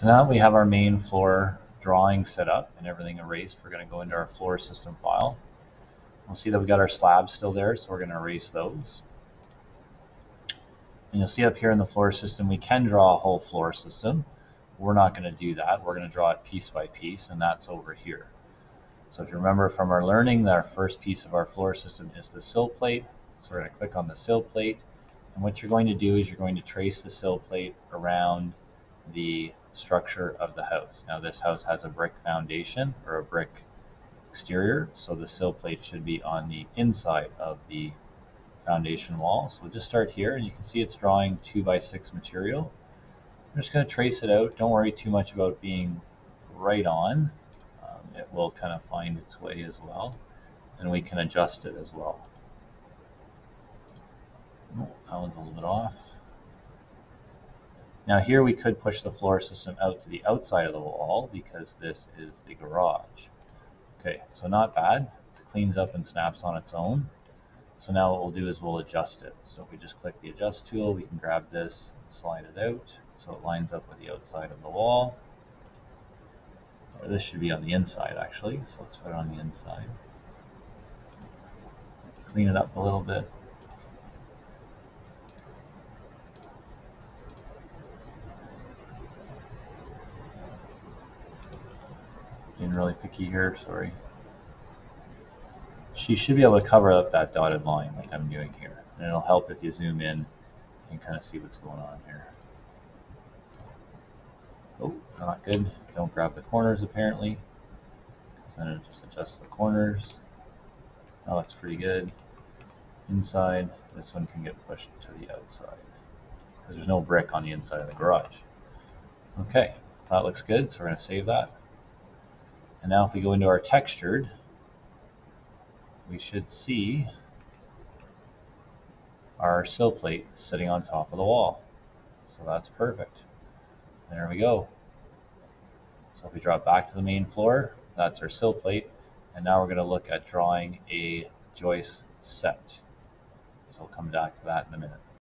So now we have our main floor drawing set up and everything erased. We're going to go into our floor system file. We'll see that we've got our slabs still there, so we're going to erase those. And you'll see up here in the floor system, we can draw a whole floor system. We're not going to do that. We're going to draw it piece by piece, and that's over here. So if you remember from our learning that our first piece of our floor system is the sill plate. So we're going to click on the sill plate. And what you're going to do is you're going to trace the sill plate around the structure of the house. Now this house has a brick foundation or a brick exterior, so the sill plate should be on the inside of the foundation wall. So we'll just start here and you can see it's drawing 2 by 6 material. I'm just going to trace it out. Don't worry too much about being right on. Um, it will kind of find its way as well. And we can adjust it as well. Oh, that one's a little bit off. Now here we could push the floor system out to the outside of the wall because this is the garage. Okay, so not bad. It cleans up and snaps on its own. So now what we'll do is we'll adjust it. So if we just click the adjust tool, we can grab this and slide it out so it lines up with the outside of the wall. Or this should be on the inside actually, so let's put it on the inside. Clean it up a little bit. Being really picky here, sorry. She should be able to cover up that dotted line like I'm doing here. And it'll help if you zoom in and kind of see what's going on here. Oh, not good. Don't grab the corners apparently. then it just adjusts the corners. That looks pretty good. Inside, this one can get pushed to the outside. Because there's no brick on the inside of the garage. Okay, that looks good, so we're going to save that. And now if we go into our textured, we should see our sill plate sitting on top of the wall. So that's perfect. There we go. So if we drop back to the main floor, that's our sill plate. And now we're going to look at drawing a joist set. So we'll come back to that in a minute.